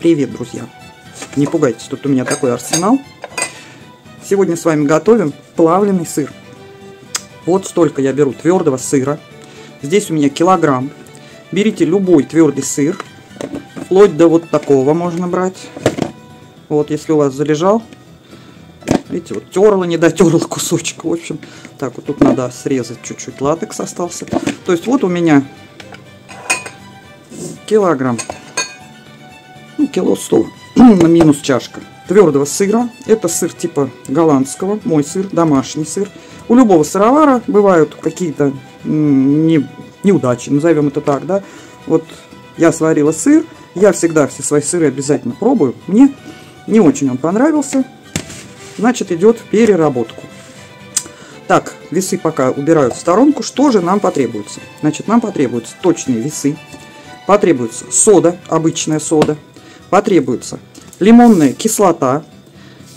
Привет, друзья! Не пугайтесь, тут у меня такой арсенал. Сегодня с вами готовим плавленый сыр. Вот столько я беру твердого сыра. Здесь у меня килограмм. Берите любой твердый сыр. Вплоть до вот такого можно брать. Вот, если у вас залежал. Видите, вот терла, не дотерла кусочек. В общем, так вот тут надо срезать чуть-чуть. Латекс остался. То есть вот у меня килограмм. Кило 100 минус чашка твердого сыра. Это сыр типа голландского, мой сыр, домашний сыр. У любого сыровара бывают какие-то не, неудачи, назовем это так, да. Вот я сварила сыр, я всегда все свои сыры обязательно пробую. Мне не очень он понравился, значит идет переработку. Так, весы пока убираю в сторонку. Что же нам потребуется? Значит, нам потребуются точные весы, потребуется сода, обычная сода, потребуется лимонная кислота.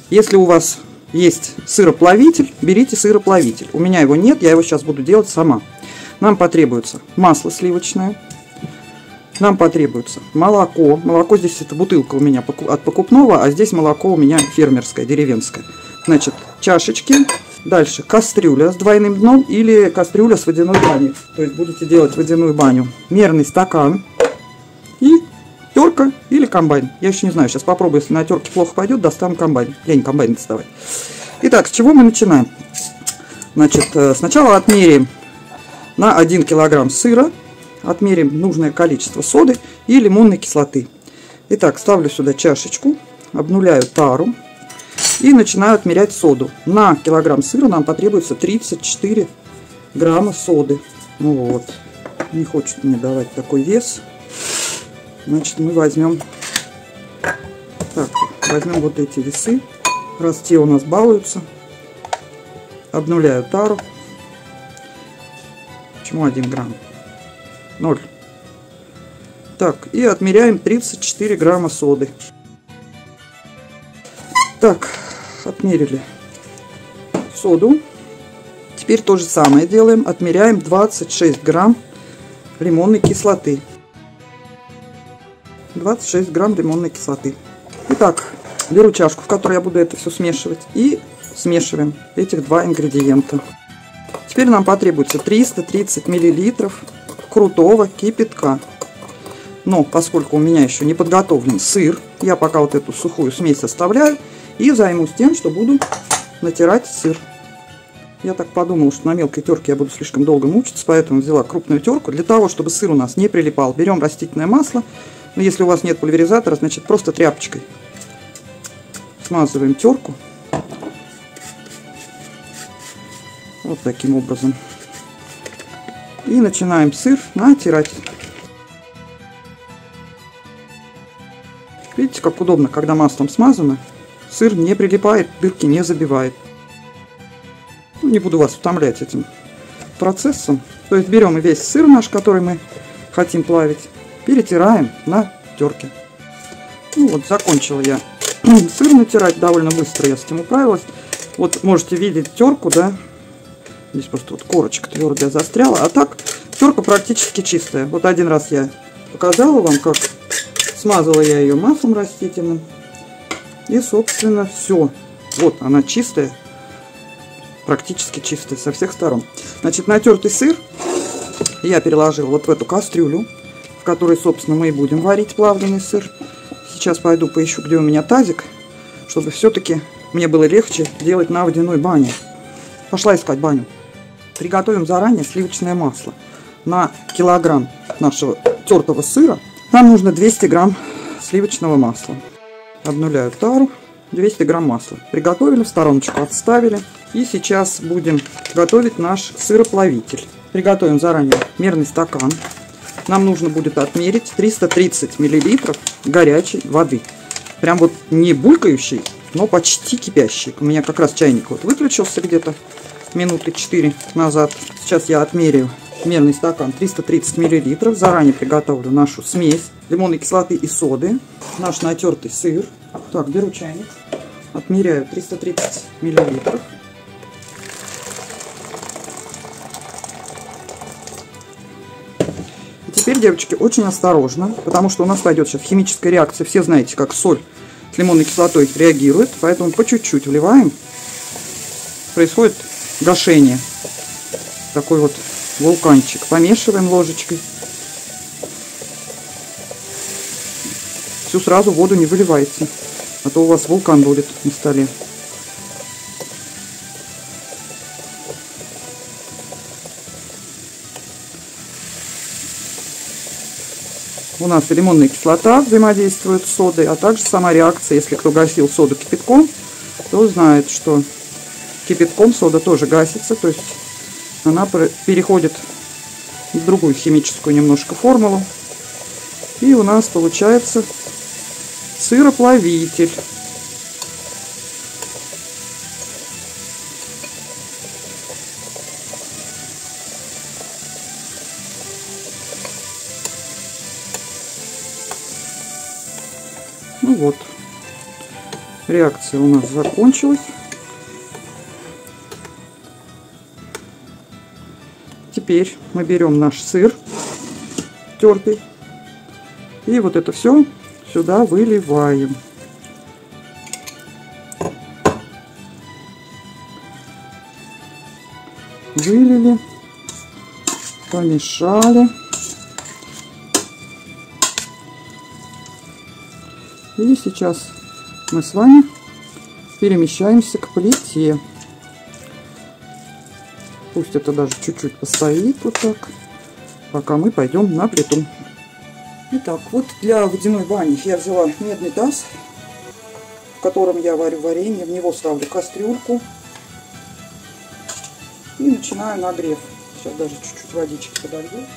Если у вас есть сыроплавитель, берите сыроплавитель. У меня его нет, я его сейчас буду делать сама. Нам потребуется масло сливочное. Нам потребуется молоко. Молоко здесь это бутылка у меня от покупного, а здесь молоко у меня фермерское, деревенское. Значит, чашечки. Дальше кастрюля с двойным дном или кастрюля с водяной баней. То есть будете делать водяную баню. Мерный стакан терка или комбайн. Я еще не знаю, сейчас попробую, если на терке плохо пойдет, достану комбайн. Я не комбайн доставать. Итак, с чего мы начинаем? Значит, э, сначала отмеряем на 1 килограмм сыра, отмерим нужное количество соды и лимонной кислоты. Итак, ставлю сюда чашечку, обнуляю тару и начинаю отмерять соду. На килограмм сыра нам потребуется 34 грамма соды. Ну вот, не хочет мне давать такой вес. Значит, мы возьмем, так, возьмем вот эти весы, раз те у нас балуются. Обнуляю тару. Почему 1 грамм? 0. Так, и отмеряем 34 грамма соды. Так, отмерили соду. Теперь то же самое делаем. Отмеряем 26 грамм лимонной кислоты. 26 грамм лимонной кислоты. Итак, беру чашку, в которой я буду это все смешивать. И смешиваем этих два ингредиента. Теперь нам потребуется 330 миллилитров крутого кипятка. Но поскольку у меня еще не подготовлен сыр, я пока вот эту сухую смесь оставляю и займусь тем, что буду натирать сыр. Я так подумал, что на мелкой терке я буду слишком долго мучиться, поэтому взяла крупную терку. Для того, чтобы сыр у нас не прилипал, берем растительное масло, но ну, если у вас нет пульверизатора, значит просто тряпочкой смазываем терку. Вот таким образом. И начинаем сыр натирать. Видите, как удобно, когда маслом смазано, сыр не прилипает, дырки не забивает. Ну, не буду вас утомлять этим процессом. То есть берем весь сыр наш, который мы хотим плавить, перетираем на терке. Ну вот, закончила я сыр натирать довольно быстро, я с этим управилась. Вот можете видеть терку, да, здесь просто вот корочка твердая застряла, а так терка практически чистая. Вот один раз я показала вам, как смазала я ее маслом растительным. И, собственно, все. Вот она чистая, практически чистая со всех сторон. Значит, натертый сыр я переложила вот в эту кастрюлю в которой, собственно, мы и будем варить плавленый сыр. Сейчас пойду поищу, где у меня тазик, чтобы все-таки мне было легче делать на водяной бане. Пошла искать баню. Приготовим заранее сливочное масло. На килограмм нашего тертого сыра нам нужно 200 грамм сливочного масла. Обнуляю тару. 200 грамм масла. Приготовили, в стороночку отставили. И сейчас будем готовить наш сыроплавитель. Приготовим заранее мерный стакан нам нужно будет отмерить 330 миллилитров горячей воды. Прям вот не булькающей, но почти кипящей. У меня как раз чайник вот выключился где-то минуты 4 назад. Сейчас я отмерю мерный стакан 330 миллилитров. Заранее приготовлю нашу смесь лимонной кислоты и соды. Наш натертый сыр. Так, беру чайник. Отмеряю 330 миллилитров. Девочки, очень осторожно, потому что у нас пойдет сейчас химическая реакция. Все знаете, как соль с лимонной кислотой реагирует, поэтому по чуть-чуть вливаем. Происходит гашение. Такой вот вулканчик. Помешиваем ложечкой. Всю сразу воду не выливайте, а то у вас вулкан будет на столе. У нас лимонная кислота взаимодействует с содой, а также сама реакция, если кто гасил соду кипятком, то знает, что кипятком сода тоже гасится, то есть она переходит в другую химическую немножко формулу. И у нас получается сыроплавитель. Реакция у нас закончилась. Теперь мы берем наш сыр тертый и вот это все сюда выливаем. Вылили, помешали. И сейчас мы с вами перемещаемся к плите. Пусть это даже чуть-чуть постоит вот так, пока мы пойдем на плиту. Итак, вот для водяной бани я взяла медный таз, в котором я варю варенье. В него ставлю кастрюльку и начинаю нагрев. Сейчас даже чуть-чуть водички подолью.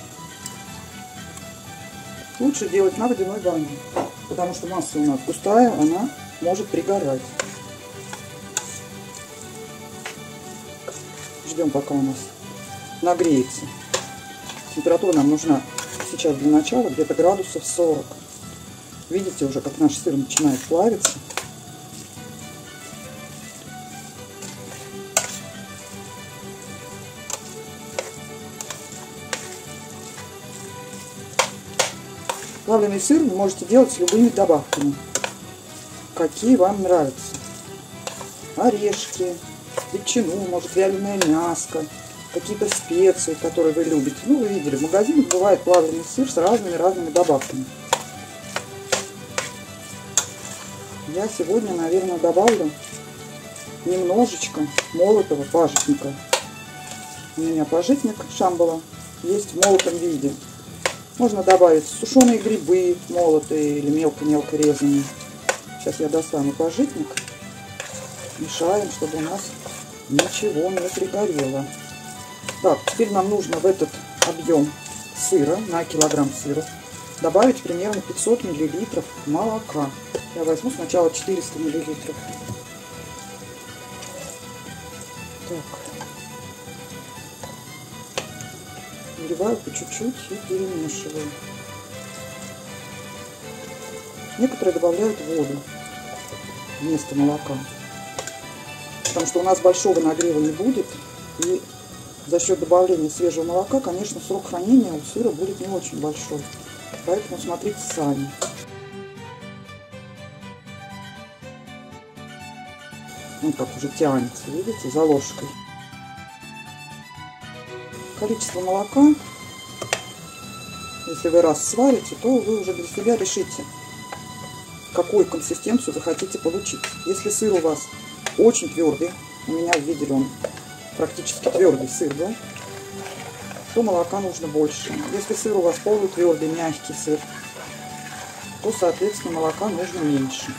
Лучше делать на водяной бане потому что масса у нас густая, она может пригорать. Ждем, пока у нас нагреется. Температура нам нужна сейчас для начала где-то градусов 40. Видите уже, как наш сыр начинает плавиться. Плавленый сыр вы можете делать с любыми добавками, какие вам нравятся. Орешки, ветчину, может вяленое мяско, какие-то специи, которые вы любите. Ну, вы видели, в магазинах бывает плавленый сыр с разными-разными добавками. Я сегодня, наверное, добавлю немножечко молотого пажитника. У меня пажитник шамбала есть в молотом виде. Можно добавить сушеные грибы молотые или мелко-мелко резанные. Сейчас я достану пожитник. Мешаем, чтобы у нас ничего не пригорело. Так, теперь нам нужно в этот объем сыра, на килограмм сыра, добавить примерно 500 миллилитров молока. Я возьму сначала 400 миллилитров. Так. наливаю по чуть-чуть и перемешиваю. Некоторые добавляют воду вместо молока. Потому что у нас большого нагрева не будет. И за счет добавления свежего молока, конечно, срок хранения у сыра будет не очень большой. Поэтому смотрите сами. Вот как уже тянется, видите, за ложкой количество молока, если вы раз сварите, то вы уже для себя решите, какую консистенцию вы хотите получить. Если сыр у вас очень твердый, у меня видели он практически твердый сыр, да, то молока нужно больше. Если сыр у вас полутвердый, мягкий сыр, то, соответственно, молока нужно меньше.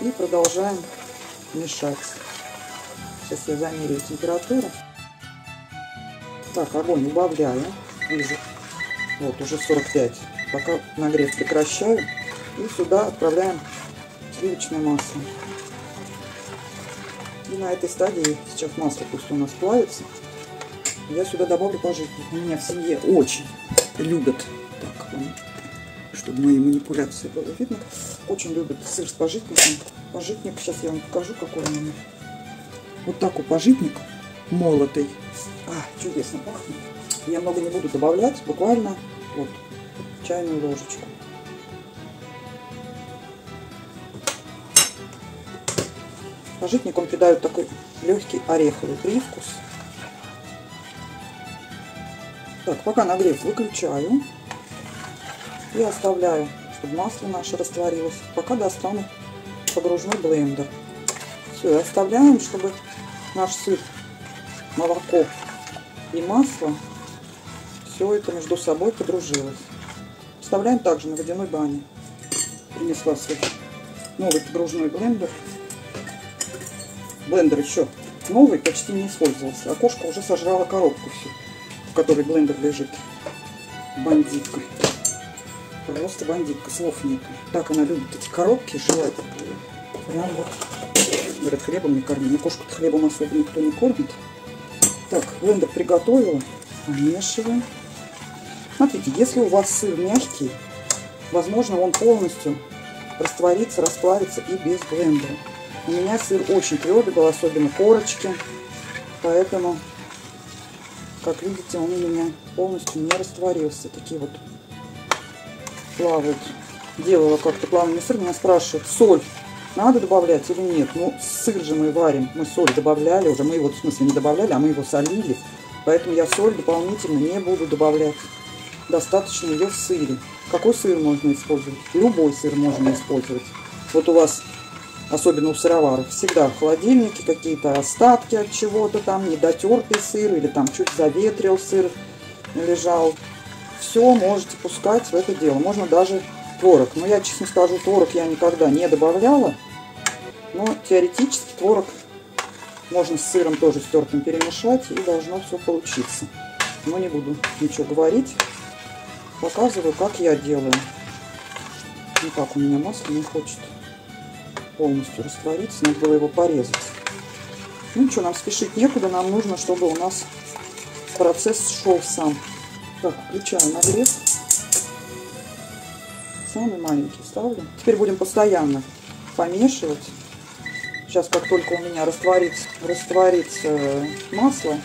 И продолжаем мешать. Сейчас я замерю температуру. Так, огонь убавляю. Вижу. Вот, уже 45. Пока нагрев прекращаю. И сюда отправляем сливочное масло. И на этой стадии, сейчас масло пусть у нас плавится, я сюда добавлю пожитник. У меня в семье очень любят, так, чтобы мои манипуляции было видно, очень любят сыр с пожитником. Пожитник, сейчас я вам покажу, какой он у меня. Вот такой пожитник молотый. А, чудесно пахнет. Я много не буду добавлять, буквально вот чайную ложечку. Пожитникам придают такой легкий ореховый привкус. Так, пока нагрев выключаю и оставляю, чтобы масло наше растворилось, пока достану погружной блендер. Все, и оставляем, чтобы наш сыр, молоко и масло, все это между собой подружилось. Вставляем также на водяной бане. Принесла свой новый погружной блендер. Блендер еще новый, почти не использовался. Окошко уже сожрала коробку всю, в которой блендер лежит. Бандитка. Просто бандитка, слов нет. Так она любит эти коробки, желает. Прям вот. Говорят, хлебом не корми. Но кошку-то хлебом особо никто не кормит. Так, блендер приготовила. Помешиваем. Смотрите, если у вас сыр мягкий, возможно, он полностью растворится, расплавится и без блендера. У меня сыр очень твердый был, особенно корочки. Поэтому, как видите, он у меня полностью не растворился. Такие вот плавают. Делала как-то плавленый сыр. Меня спрашивают, соль надо добавлять или нет? Ну, сыр же мы варим. Мы соль добавляли уже. Мы его, в смысле, не добавляли, а мы его солили. Поэтому я соль дополнительно не буду добавлять достаточно ее в сыре. Какой сыр можно использовать? Любой сыр можно использовать. Вот у вас, особенно у сыроваров, всегда в холодильнике какие-то остатки от чего-то там, недотертый сыр или там чуть заветрил сыр лежал. Все можете пускать в это дело. Можно даже творог. Но я, честно скажу, творог я никогда не добавляла. Но теоретически творог можно с сыром тоже стертым перемешать и должно все получиться. Но не буду ничего говорить. Показываю, как я делаю. Никак у меня масло не хочет полностью раствориться. Надо было его порезать. Ну что, нам спешить некуда. Нам нужно, чтобы у нас процесс шел сам. Так, включаю нагрев. Самый маленький ставлю. Теперь будем постоянно помешивать. Сейчас, как только у меня растворится, растворится масло,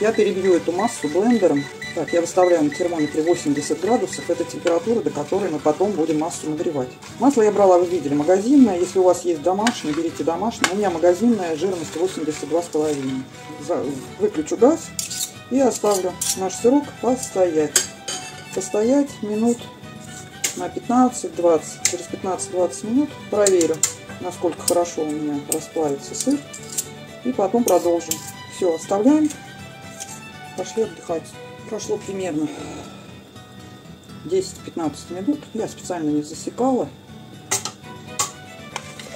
я перебью эту массу блендером так, я выставляю на термометре 80 градусов. Это температура, до которой мы потом будем массу нагревать. Масло я брала, вы видели, магазинное. Если у вас есть домашнее, берите домашнее. У меня магазинная, жирность 82,5. Выключу газ и оставлю наш сырок постоять. Постоять минут на 15-20. Через 15-20 минут проверю, насколько хорошо у меня расплавится сыр. И потом продолжим. Все, оставляем. Пошли отдыхать. Прошло примерно 10-15 минут. Я специально не засекала.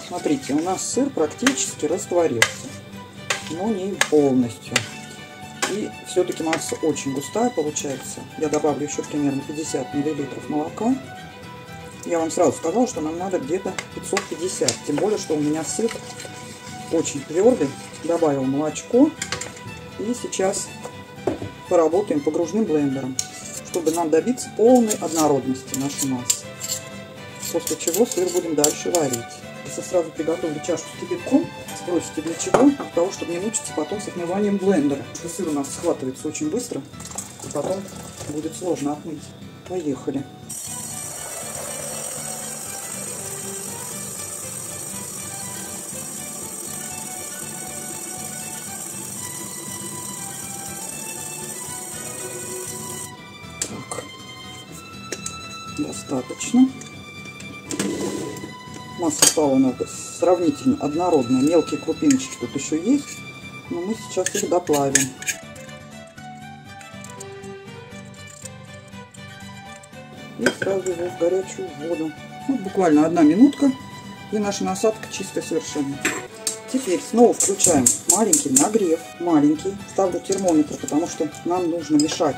Смотрите, у нас сыр практически растворился, но не полностью. И все-таки масса очень густая получается. Я добавлю еще примерно 50 миллилитров молока. Я вам сразу сказала, что нам надо где-то 550. Тем более, что у меня сыр очень твердый. Добавил молочко. И сейчас поработаем погружным блендером, чтобы нам добиться полной однородности нашей массы. После чего сыр будем дальше варить. Я сразу приготовлю чашку с кипятком. Спросите для чего? Для того, чтобы не мучиться потом с отмыванием блендера. Что сыр у нас схватывается очень быстро. И потом будет сложно отмыть. Поехали. Достаточно. Масса стала у нас сравнительно однородная. Мелкие крупиночки тут еще есть, но мы сейчас их доплавим. И сразу его в горячую воду. Вот буквально одна минутка, и наша насадка чистая совершенно. Теперь снова включаем маленький нагрев, маленький. Ставлю термометр, потому что нам нужно мешать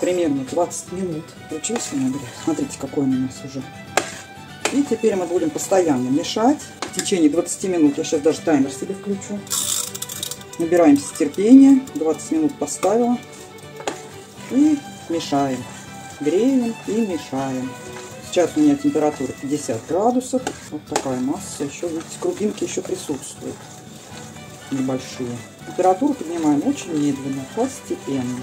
примерно 20 минут. Включился нагрев. Смотрите, какой он у нас уже. И теперь мы будем постоянно мешать. В течение 20 минут, я сейчас даже таймер себе включу. Набираемся терпения. 20 минут поставила. И мешаем. Греем и мешаем. Сейчас у меня температура 50 градусов. Вот такая масса. Еще, видите, крупинки еще присутствуют. Небольшие. Температуру поднимаем очень медленно, постепенно.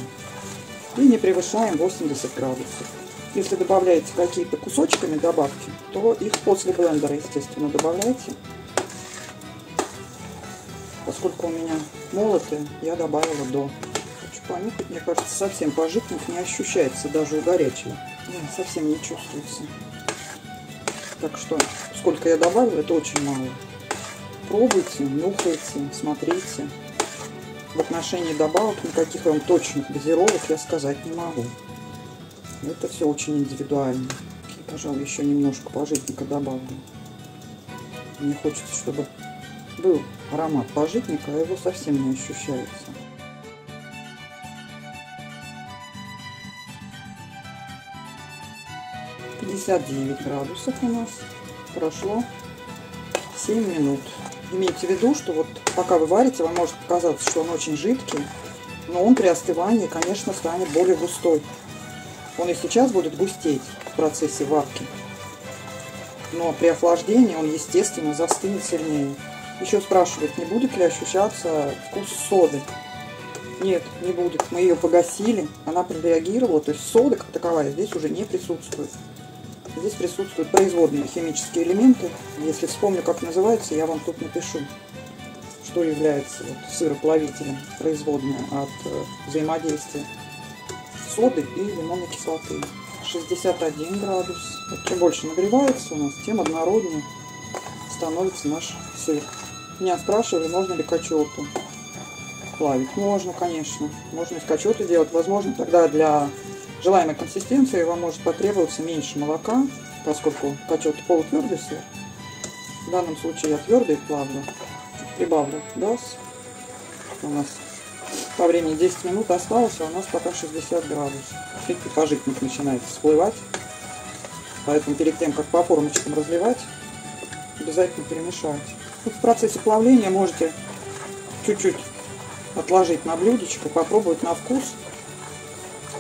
И не превышаем 80 градусов. Если добавляете какие-то кусочками добавки, то их после блендера, естественно, добавляйте. Поскольку у меня молотые, я добавила до. Хочу мне кажется, совсем пожитник не ощущается даже у горячего. Нет, совсем не чувствуется. Так что, сколько я добавила, это очень мало. Пробуйте, нюхайте, смотрите. В отношении добавок никаких вам точных дозировок я сказать не могу. Это все очень индивидуально. И, пожалуй, еще немножко пожитника добавлю. Мне хочется, чтобы был аромат пожитника, а его совсем не ощущается. Пятьдесят девять градусов у нас прошло 7 минут. Имейте в виду, что вот пока вы варите, вам может показаться, что он очень жидкий, но он при остывании, конечно, станет более густой. Он и сейчас будет густеть в процессе варки. Но при охлаждении он, естественно, застынет сильнее. Еще спрашивают, не будет ли ощущаться вкус соды. Нет, не будет. Мы ее погасили, она прореагировала, то есть сода как таковая здесь уже не присутствует. Здесь присутствуют производные химические элементы. Если вспомню, как называется, я вам тут напишу, что является вот, сыроплавителем производная от э, взаимодействия соды и лимонной кислоты. 61 градус. Вот чем больше нагревается у нас, тем однороднее становится наш сыр. Меня спрашивали, можно ли качету плавить. Можно, конечно. Можно из качеты делать. Возможно, тогда для желаемой консистенции вам может потребоваться меньше молока, поскольку качет полутвердый сыр. В данном случае я твердый плавлю. Прибавлю газ. У нас по времени 10 минут осталось, а у нас пока 60 градусов. Видите, пожитник начинает всплывать. Поэтому перед тем, как по формочкам разливать, обязательно перемешать. Тут в процессе плавления можете чуть-чуть отложить на блюдечко, попробовать на вкус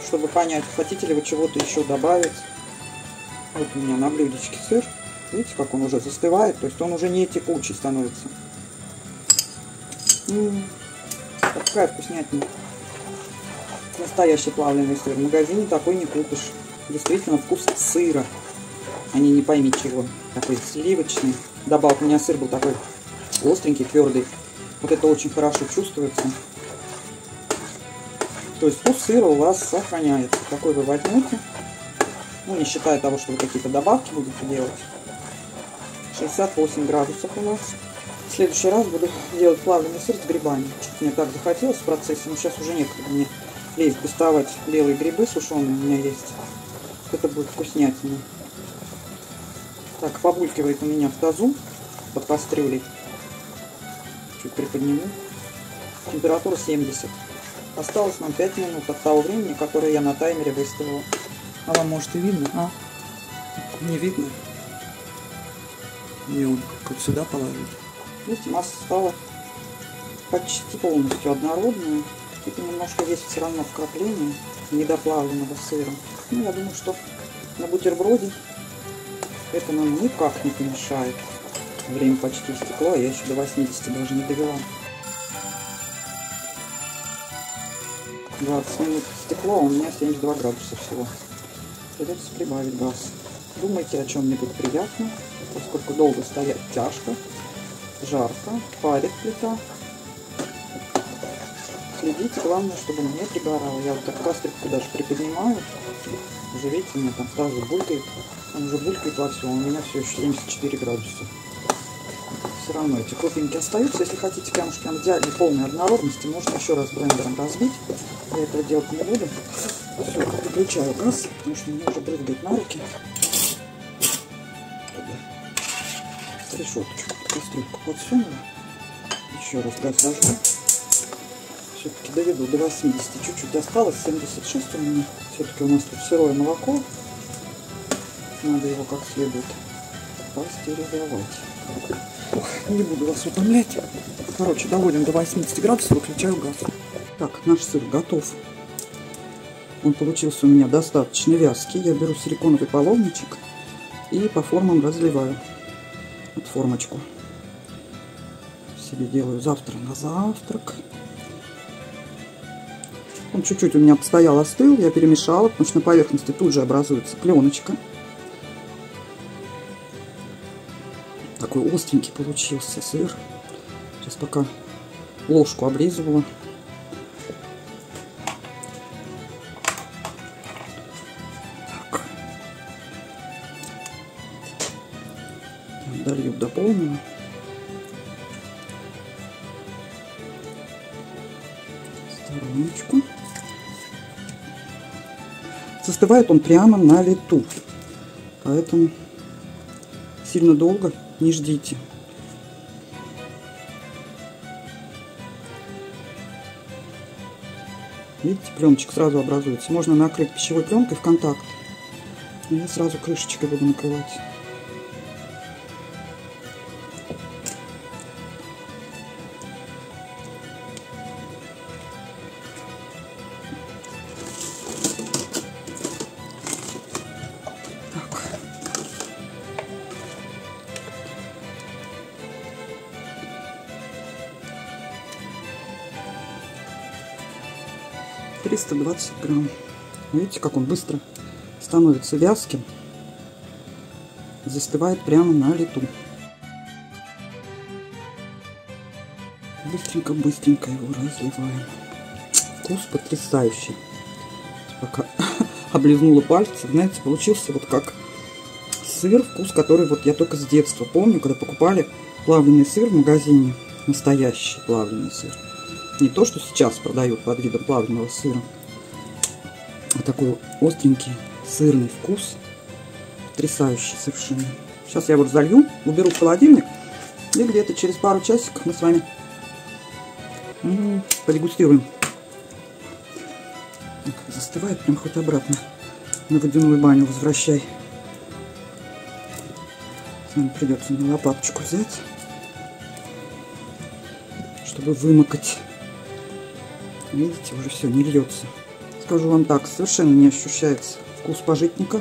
чтобы понять, хотите ли вы чего-то еще добавить. Вот у меня на блюдечке сыр. Видите, как он уже застывает, то есть он уже не текучий становится. М -м -м, такая вкуснятина. Настоящий плавленый сыр. В магазине такой не купишь. Действительно вкус сыра, а не не пойми чего. Такой сливочный. Добавок у меня сыр был такой остренький, твердый. Вот это очень хорошо чувствуется. То есть вкус сыра у вас сохраняется. Какой вы возьмете, ну не считая того, что вы какие-то добавки будете делать. 68 градусов у нас. В следующий раз буду делать плавленый сыр с грибами. Чуть мне так захотелось в процессе, но сейчас уже некогда мне лезть доставать белые грибы сушеные у меня есть. Это будет вкуснятина. Так, побулькивает у меня в тазу под кастрюлей. Чуть приподниму. Температура 70. Осталось нам 5 минут от того времени, которое я на таймере выставила. А вам может и видно, а? Не видно. Мне вот как сюда положить. Видите, масса стала почти полностью однородная. Это немножко есть все равно вкрапление недоплавленного сыра. Ну, я думаю, что на бутерброде это нам никак не помешает. Время почти стекло, а я еще до 80 даже не довела. 20 минут стекло, а у меня 72 градуса всего. Придется прибавить газ. Думайте о чем-нибудь приятном, поскольку долго стоять тяжко, жарко, парит плита. Следите, главное, чтобы не пригорало. Я вот так кастрюльку даже приподнимаю. Уже видите, у меня там сразу булькает. Он уже булькает во всем, а у меня все еще 74 градуса все равно эти крупинки остаются. Если хотите прям уж прям идеальной полной однородности, можно еще раз блендером разбить. Я этого делать не буду. Все, выключаю газ, потому что мне уже брызгает на руки. Решеточку, кастрюльку подсунула. Еще раз газ зажгу. Все-таки доведу до 80. Чуть-чуть осталось, 76 у меня. Все-таки у нас тут сырое молоко. Надо его как следует пастеризовать. Ох, не буду вас утомлять. Короче, доводим до 80 градусов, выключаю газ. Так, наш сыр готов. Он получился у меня достаточно вязкий. Я беру силиконовый половничек и по формам разливаю. Вот формочку. Себе делаю завтра на завтрак. Он чуть-чуть у меня постоял, остыл, я перемешала, потому что на поверхности тут же образуется пленочка. Такой остренький получился сыр. Сейчас пока ложку облизывала. Так. Долью до. Стороночку. Застывает он прямо на лету. Поэтому сильно долго не ждите. Видите, пленочек сразу образуется. Можно накрыть пищевой пленкой в контакт. И я сразу крышечкой буду накрывать. 20 грамм. Видите, как он быстро становится вязким. Застывает прямо на лету. Быстренько-быстренько его разливаем. Вкус потрясающий. Пока облизнула пальцы, знаете, получился вот как сыр, вкус который вот я только с детства помню, когда покупали плавленый сыр в магазине. Настоящий плавленый сыр. Не то, что сейчас продают под видом плавленного сыра. А такой остренький сырный вкус. Потрясающий совершенно. Сейчас я его залью, уберу в холодильник. И где-то через пару часиков мы с вами подегустируем. Застывает, прям хоть обратно на водяную баню возвращай. Нам придется на лопаточку взять, чтобы вымокать. Видите, уже все, не льется. Скажу вам так, совершенно не ощущается вкус пожитника.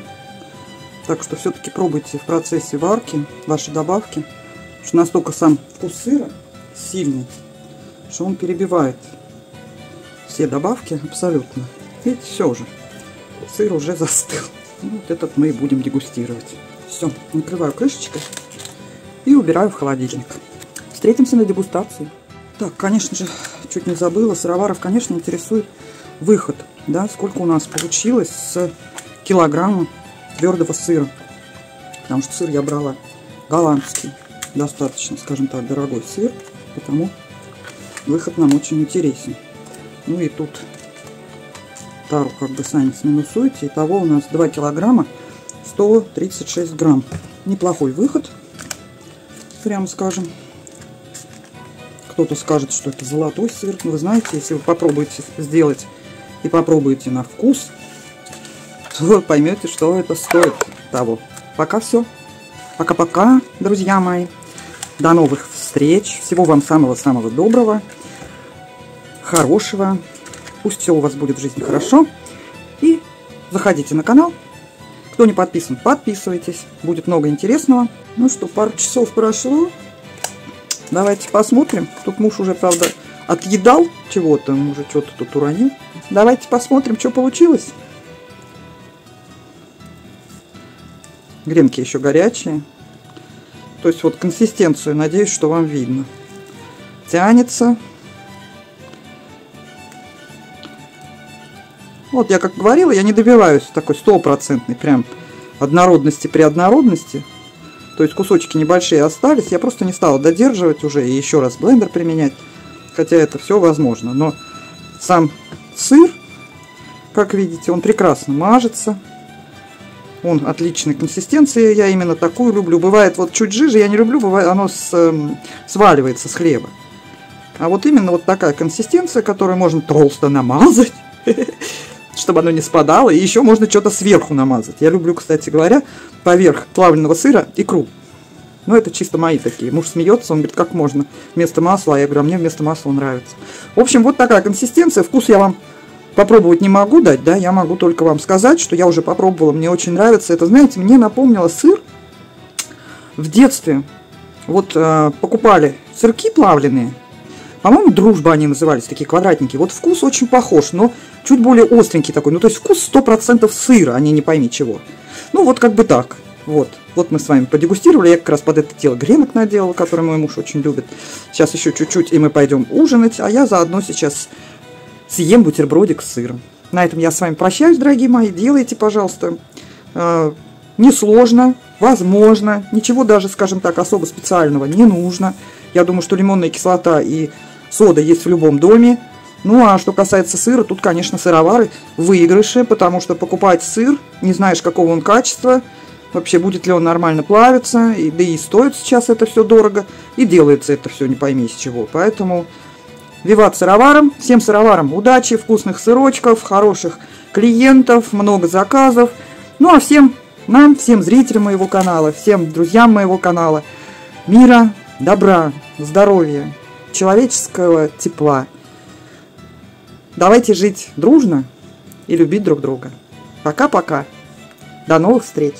Так что все-таки пробуйте в процессе варки ваши добавки. Потому что настолько сам вкус сыра сильный, что он перебивает все добавки абсолютно. Видите, все уже. Сыр уже застыл. Вот этот мы и будем дегустировать. Все, накрываю крышечкой и убираю в холодильник. Встретимся на дегустации. Так, конечно же, чуть не забыла. Сыроваров, конечно, интересует выход. Да, сколько у нас получилось с килограмма твердого сыра. Потому что сыр я брала голландский. Достаточно, скажем так, дорогой сыр. Потому выход нам очень интересен. Ну и тут тару как бы сами сминусуете. Итого у нас 2 килограмма 136 грамм. Неплохой выход, прям скажем. Кто-то скажет, что это золотой сыр. Но вы знаете, если вы попробуете сделать и попробуете на вкус, то поймете, что это стоит того. Пока все. Пока-пока, друзья мои. До новых встреч. Всего вам самого-самого доброго, хорошего. Пусть все у вас будет в жизни хорошо. И заходите на канал. Кто не подписан, подписывайтесь. Будет много интересного. Ну что, пару часов прошло. Давайте посмотрим. Тут муж уже, правда, отъедал чего-то. Уже что-то тут уронил. Давайте посмотрим, что получилось. Гренки еще горячие. То есть вот консистенцию, надеюсь, что вам видно. Тянется. Вот я как говорила, я не добиваюсь такой стопроцентной прям однородности при однородности. То есть кусочки небольшие остались. Я просто не стала додерживать уже и еще раз блендер применять. Хотя это все возможно. Но сам сыр, как видите, он прекрасно мажется. Он отличной консистенции, я именно такую люблю. Бывает вот чуть жиже, я не люблю, бывает оно с, эм, сваливается с хлеба. А вот именно вот такая консистенция, которую можно толсто намазать, чтобы оно не спадало. И еще можно что-то сверху намазать. Я люблю, кстати говоря, поверх плавленного сыра икру. Ну, это чисто мои такие. Муж смеется, он говорит, как можно вместо масла. Я говорю, а мне вместо масла нравится. В общем, вот такая консистенция. Вкус я вам попробовать не могу дать, да, я могу только вам сказать, что я уже попробовала, мне очень нравится. Это, знаете, мне напомнило сыр в детстве. Вот э, покупали сырки плавленые, По-моему, дружба они назывались, такие квадратненькие. Вот вкус очень похож, но чуть более остренький такой. Ну, то есть вкус 100% сыра, а не не пойми чего. Ну, вот как бы так. Вот. Вот мы с вами подегустировали. Я как раз под это дело гренок наделала, который мой муж очень любит. Сейчас еще чуть-чуть, и мы пойдем ужинать. А я заодно сейчас съем бутербродик с сыром. На этом я с вами прощаюсь, дорогие мои. Делайте, пожалуйста. Э, несложно, возможно. Ничего даже, скажем так, особо специального не нужно. Я думаю, что лимонная кислота и сода есть в любом доме. Ну, а что касается сыра, тут, конечно, сыровары выигрыши, потому что покупать сыр, не знаешь, какого он качества, вообще будет ли он нормально плавиться, и, да и стоит сейчас это все дорого, и делается это все не пойми с чего. Поэтому виват сыроваром, всем сыроварам удачи, вкусных сырочков, хороших клиентов, много заказов. Ну, а всем нам, всем зрителям моего канала, всем друзьям моего канала мира, добра, здоровья, человеческого тепла. Давайте жить дружно и любить друг друга. Пока-пока. До новых встреч!